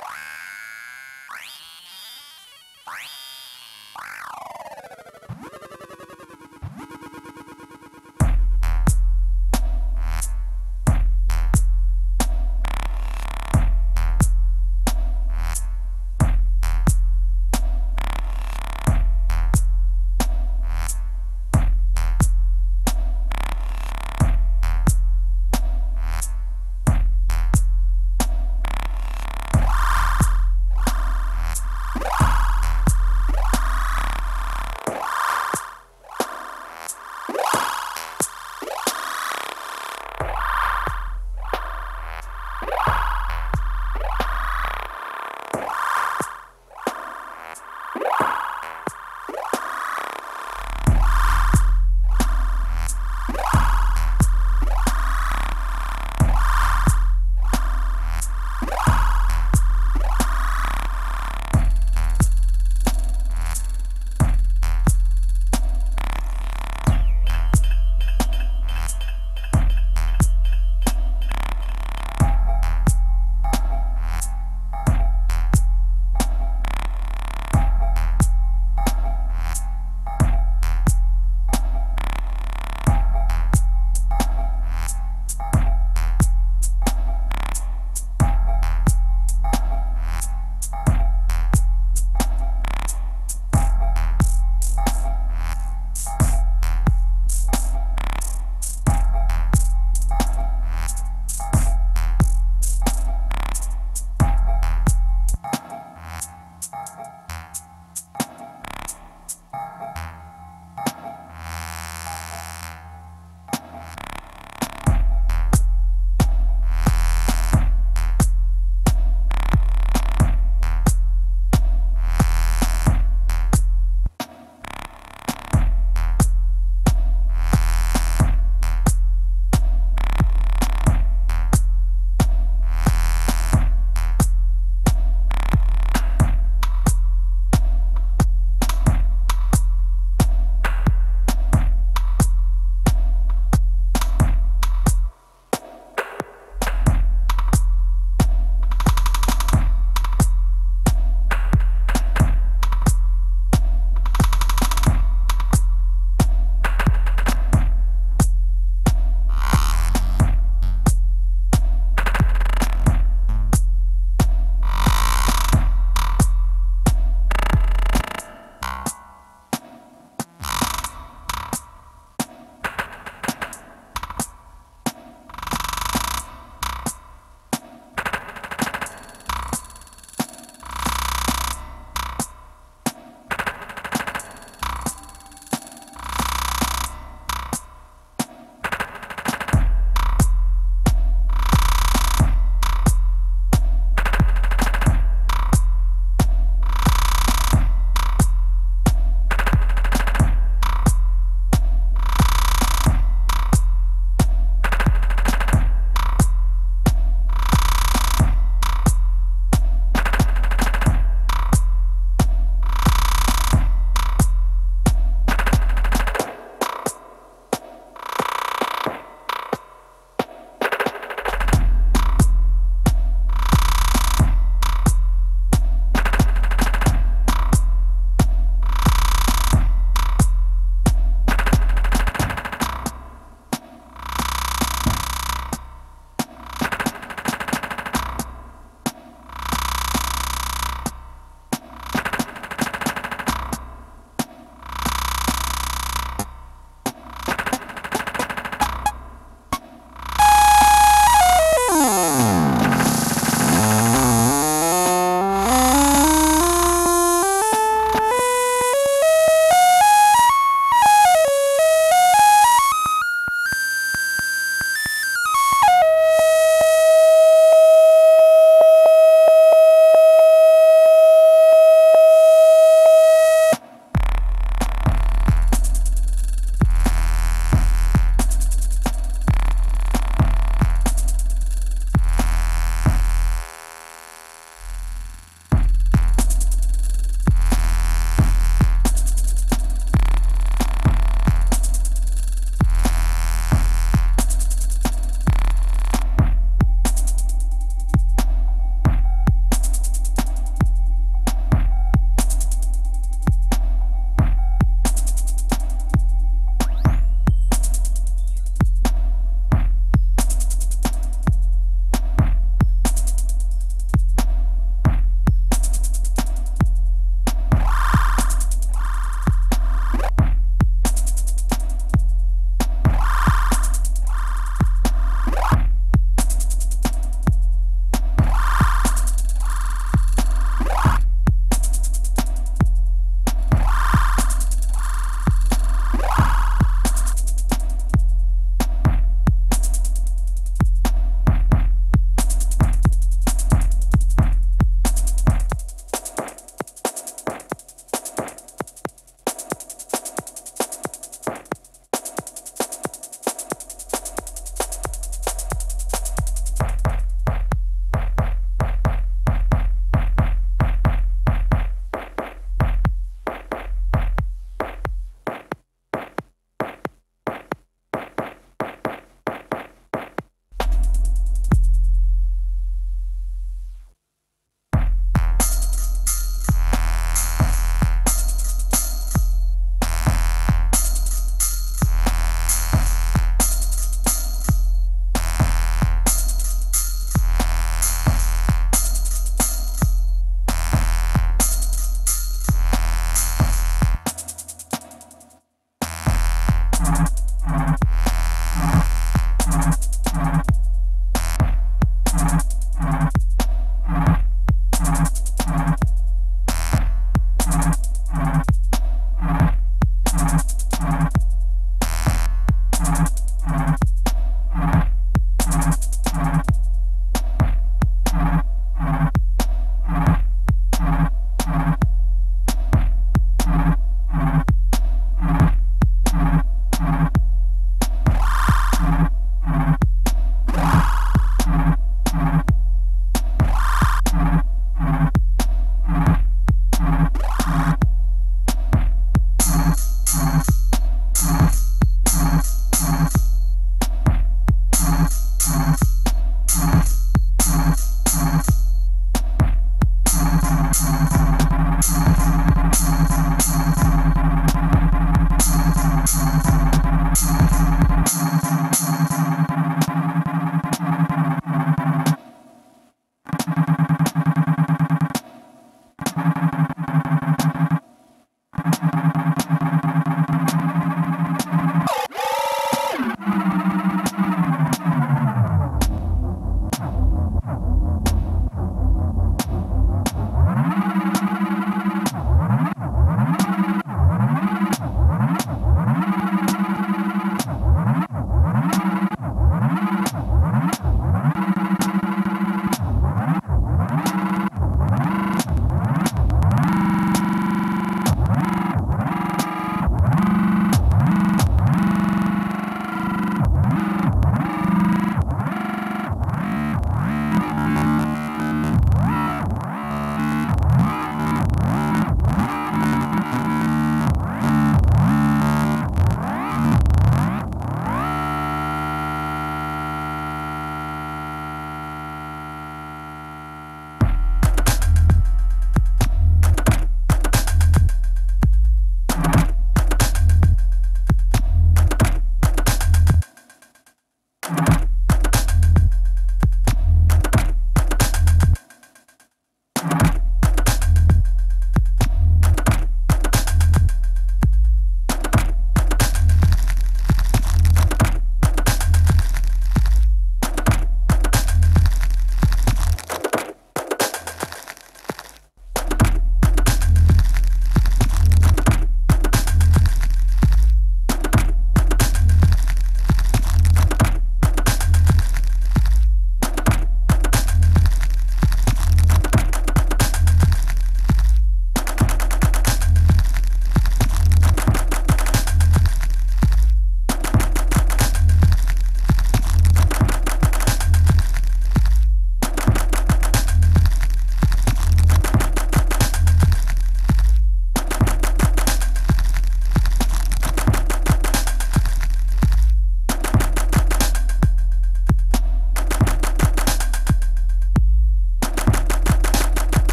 Wow.